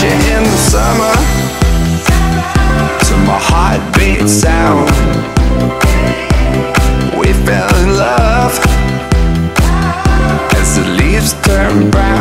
you in the summer. To my heartbeat sound. We fell in love. As the leaves turn brown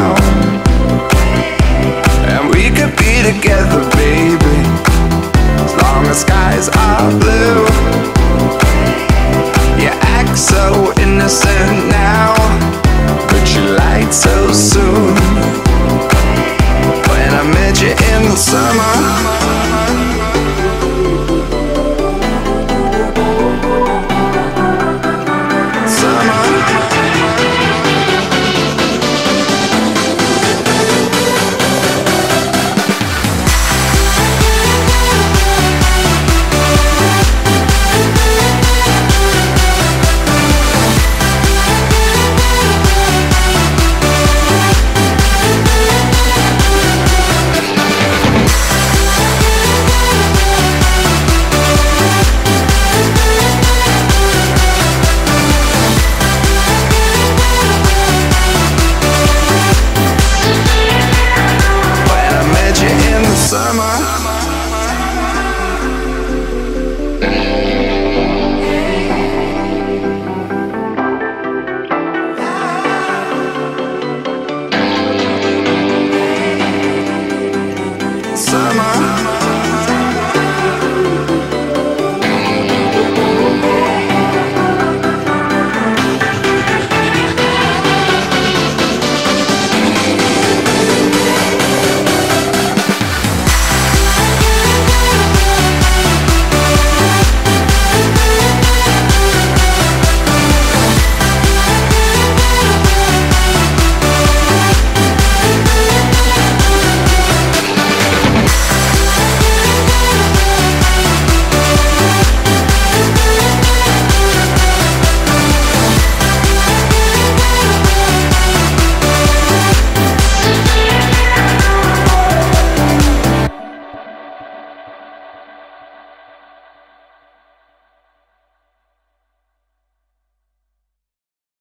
in the summer. summer.